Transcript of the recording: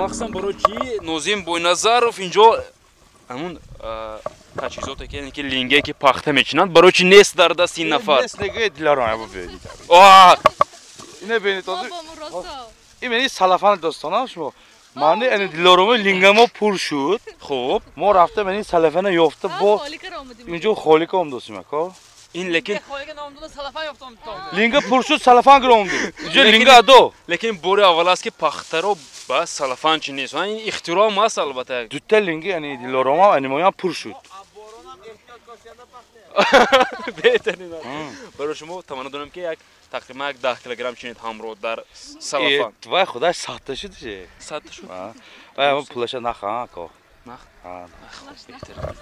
махсусан барои чи нозим бойназаров инҷо ҳамун таҷҳизоте ки ки линге ки пахта мечинанд. Барои чи нест дар дасти ин нафар? неслеги диларон ябо бинед Оа! ина бинед Бобо, озӣ росто. ин мени салафан достона шумо. Мани ани дилароми лингамо пур шуд. Хуб. Мо рафта мени салафана ёфта А, бо инҷо холика омдосим ако ин лекин линга пур шуд салафан гиромди Лекин- линга адо лекин бори аввал аст ки пахтаро ба салафан чи нест ин ихтироъ ам аст албатта. Дутта линги ани диларома ани моям пур шуд. Беҳтарин барои шумо таманно дорем ки як тақрибан як даҳ килограмм чинед ҳамроҳ дар салафан. вай худаш сахта шуд же садта шуд? Пулаша нахаҳам ако Нах? А, беҳтарин